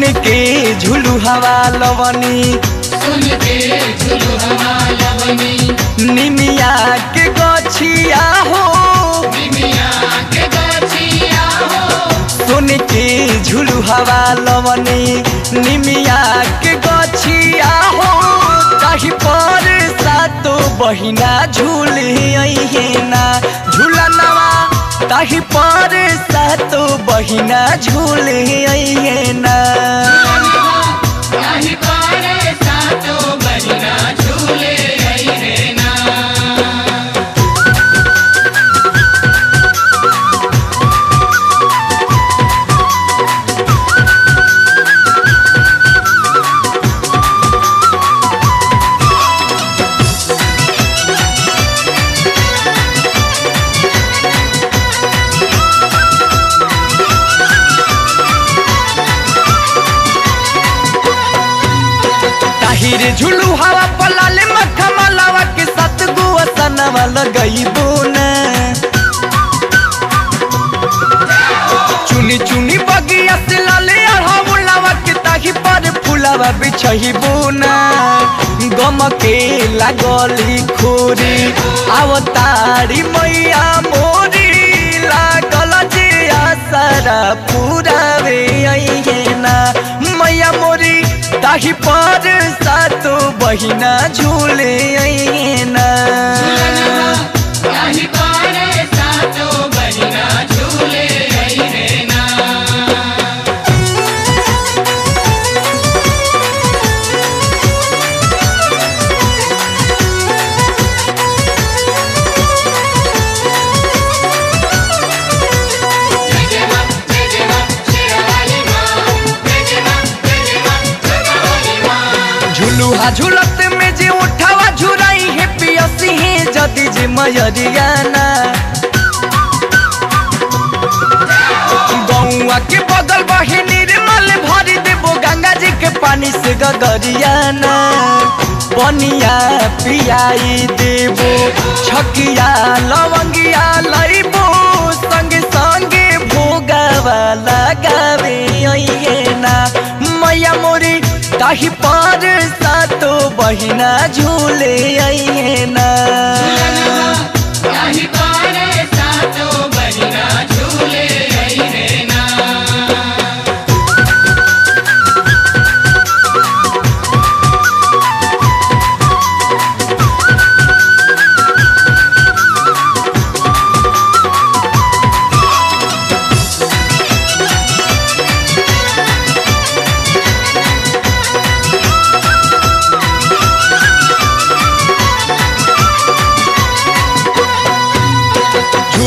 सुन के झुलू हवा लवनी। सुन के झुलु हवा लवनी। निमिया के गछिया हो। निमिया के गछिया हो। सुन के झुलू हवा लवनी। निमिया के गछिया हो। कहीं पर सातो बहिना झूले ना झूला नवा ताही पर सातो बहिना झूले ना। ताहिर झुलू हवा पलाले मखा मलावा के साथ गुआ सनवा लगईबो ना चुनी चुनी बगिया से लाले अढ़ावलावा के ताही पर फुलावा बिछहिबो ना गम के लागली खोरी आवतारी मैया मोरी। लागल जे आसरा पुरावे अइहे ना। मैया मोरी ताही पर सातो बहिना झूले ना। नाही पर सातो झुलत में उठावा झुराई है पियसी है जदी के बगल भरी गंगा जी के पानी से पनिया पियाई देबो, छकिया लवंगिया लइबो संगे संगे भोगावा लगावे अइहे ना। मैया मोरी ताही सातो बहिना झूले आइए ना।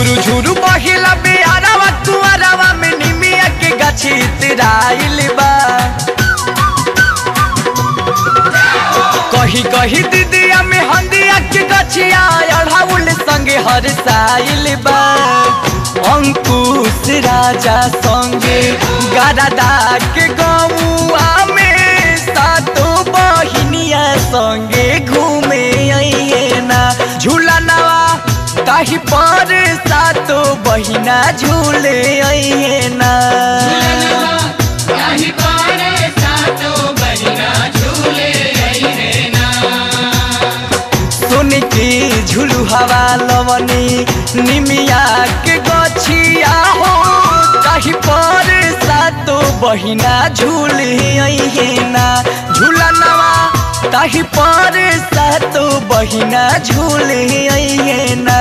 झुरु झुरु बहिला बिहारवा कुआरवा में निमिया के गाछी तिराइल बा। कही कही दीदिया में हंदिया के गछिया अढ़ाउल संगे हर साइल बा। अंकुश राजा संगे गरदा के गौआ ताही पर सातो बहिना झूले अइहे ना। झूले हवा लवनी, निमिया के गछिया हो। ताही पर सातो बहिना झूले अइहे ना। झूला नवा पर सातो बहिना झूले अइहे ना।